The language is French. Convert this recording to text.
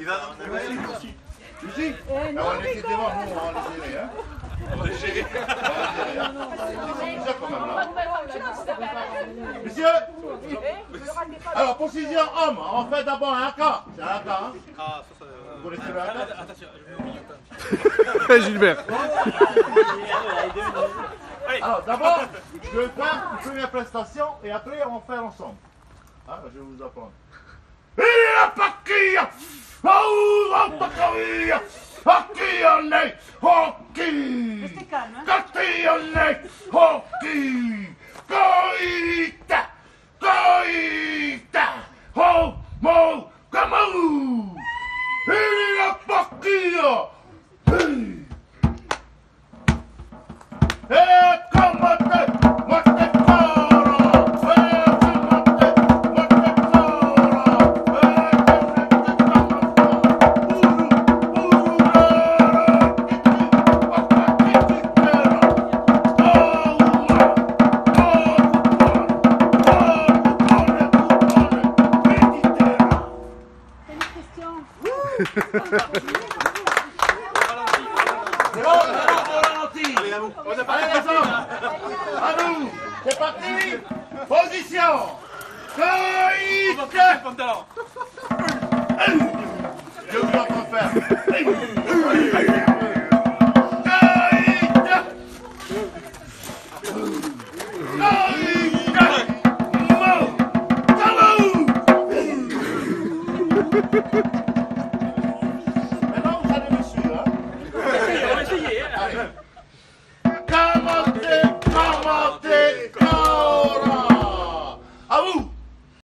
Il va nous trouver. Ici On va laisser devant, nous, on va les gérer. Hein. On va le gérer. Monsieur Alors, position homme, on fait d'abord un cas. C'est un cas, hein Ah, ça, ça. Vous connaissez le haka Attention, je vais au milieu quand même. Gilbert. Alors, d'abord, je vais faire une première prestation et après on va faire ensemble. Hein, je vais vous apprendre. Ia paquia! Aura paquia! Hockey! Hakianne! Hokki! Kattianne! Hokki! Kai! Une question C'est bon, à vous. On a Allez, pas À nous C'est parti Position On pantalon. Je vous entends faire.